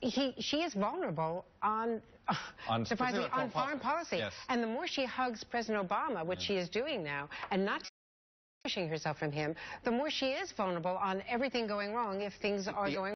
he, she is vulnerable on, On- surprisingly, on foreign policy. Yes. And the more she hugs President Obama, which she mm. is doing now, and not pushing herself from him, the more she is vulnerable on everything going wrong if things are The- going